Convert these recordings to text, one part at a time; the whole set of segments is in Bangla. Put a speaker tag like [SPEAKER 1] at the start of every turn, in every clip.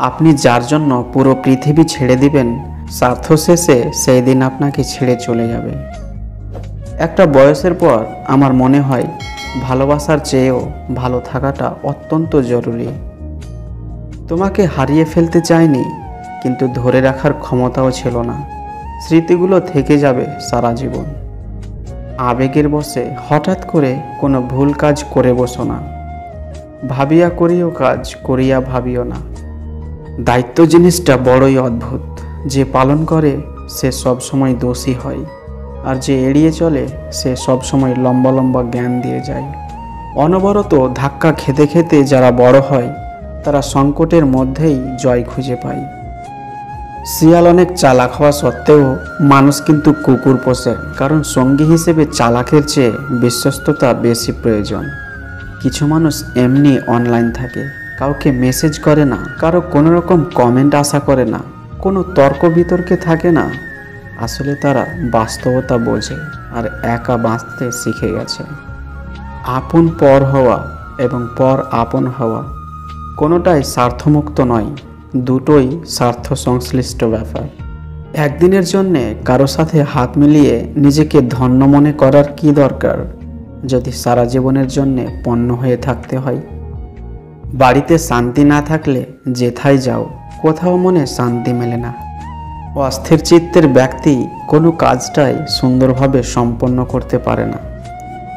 [SPEAKER 1] আপনি যার জন্য পুরো পৃথিবী ছেড়ে দিবেন স্বার্থ শেষে সেই দিন আপনাকে ছেড়ে চলে যাবে। একটা বয়সের পর আমার মনে হয় ভালোবাসার চেয়েও ভালো থাকাটা অত্যন্ত জরুরি। তোমাকে হারিয়ে ফেলতে চাইনি, কিন্তু ধরে রাখার ক্ষমতাও ছিল না। স্মৃতিগুলো থেকে যাবে সারা জীবন। আবেগের বসে হঠাৎ করে কোনো ভুল কাজ করে বসো না। ভাবিয়া করিও কাজ, করিয়া ভাবিও না। দায়িত্ব জিনিসটা বড়ই অদ্ভুত। যে পালন করে, সে সবসময় দোষী হয়। আর যে এড়িয়ে চলে, সে সবসময় লম্বা লম্বা জ্ঞান দিয়ে যায়। অনবরত ধাক্কা খেতে খেতে যারা বড় হয়, তারা সংকটের মধ্যেই জয় খুঁজে পায়। শিয়াল অনেক চালাক হওয়া সত্ত্বেও মানুষ কিন্তু কুকুর পোষে, কারণ সঙ্গী হিসেবে চালাকের চেয়ে বিশ্বস্ততা বেশি প্রয়োজন। কিছু মানুষ এমনি অনলাইন থাকে। কাউকে মেসেজ করে না, কারও কোনো রকম কমেন্ট আশা করে না, কোনো তর্ক বিতর্কে থাকে না। আসলে তারা বাস্তবতা বোঝে আর একা বাঁচতে শিখে গেছে। আপন পর হওয়া এবং পর আপন হওয়া কোনোটাই স্বার্থমুক্ত নয়, দুটোই স্বার্থ সংশ্লিষ্ট ব্যাপার। একদিনের জন্যে কারও সাথে হাত মিলিয়ে নিজেকে ধন্য মনে করার কি দরকার? যদি সারা জীবনের জন্যে পণ্য হয়ে থাকতে হয় বাড়িতে শান্তি না থাকলে যেথায় যাও, কোথাও মনে শান্তি মেলে না। অস্থির চিত্তের ব্যক্তি কোনো কাজটাই সুন্দরভাবে সম্পন্ন করতে পারে না।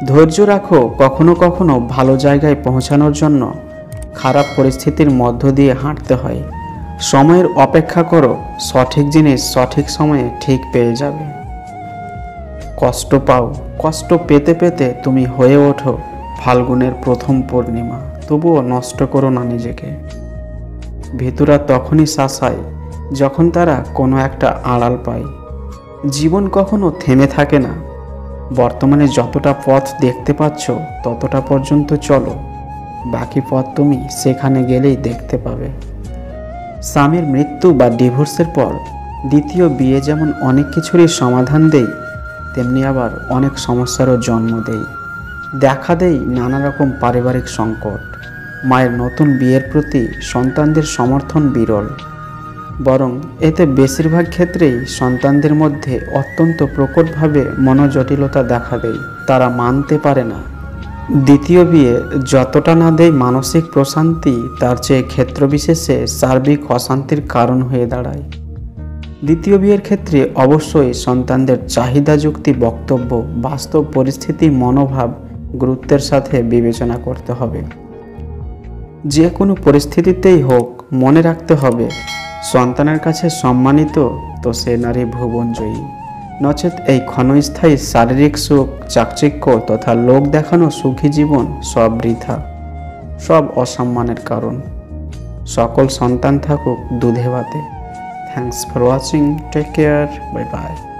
[SPEAKER 1] ধৈর্য রাখো কখনো কখনো ভালো জায়গায় পৌঁছানোর জন্য খারাপ পরিস্থিতির মধ্য দিয়ে হাঁটতে হয়। সময়ের অপেক্ষা করো, সঠিক জিনিস সঠিক সময়ে ঠিক পেয়ে যাবে। কষ্ট পাও, কষ্ট পেতে পেতে তুমি হয়ে ওঠো ফাল্গুনের প্রথম পূর্ণিমা। তবুও নষ্ট করো না নিজেকে। ভেতুরা তখনই শাসায়, যখন তারা কোনো একটা আড়াল পায়। জীবন কখনো থেমে থাকে না। বর্তমানে যতটা পথ দেখতে পাচ্ছ, ততটা পর্যন্ত চলো। বাকি পথ তুমি সেখানে গেলেই দেখতে পাবে। স্বামীর মৃত্যু বা ডিভোর্সের পর, দ্বিতীয় বিয়ে যেমন অনেক কিছুরই সমাধান দেয়, তেমনি আবার অনেক সমস্যারও জন্ম দেয়। দেখা দেয় নানা রকম পারিবারিক সংকট। মায়ের নতুন বিয়ের প্রতি সন্তানদের সমর্থন বিরল। বরং এতে বেশিরভাগ ক্ষেত্রেই সন্তানদের মধ্যে অত্যন্ত প্রকটভাবে মনোজটিলতা দেখা দেয় তারা মানতে পারে না। দ্বিতীয় বিয়ে যতটা না দেয় মানসিক প্রশান্তি, তার চেয়ে ক্ষেত্রবিশেষে সার্বিক অশান্তির কারণ হয়ে দাঁড়ায়। দ্বিতীয় বিয়ের ক্ষেত্রে অবশ্যই সন্তানদের চাহিদা যুক্তি বক্তব্য, বাস্তব পরিস্থিতি, মনোভাব গুরুত্বের সাথে বিবেচনা করতে হবে। যে কোনো পরিস্থিতিতেই হোক, মনে রাখতে হবে, সন্তানের কাছে সম্মানিত তো সে নারী ভুবনজয়ী নচেত এই ক্ষণস্থায়ী শারীরিক সুখ, চাকচিক্য তথা লোক দেখানো সুখী জীবন সব বৃথা, সব অসম্মানের কারণ। সকল সন্তান থাকুক দুধে ভাতে। Thanks for watching take care bye bye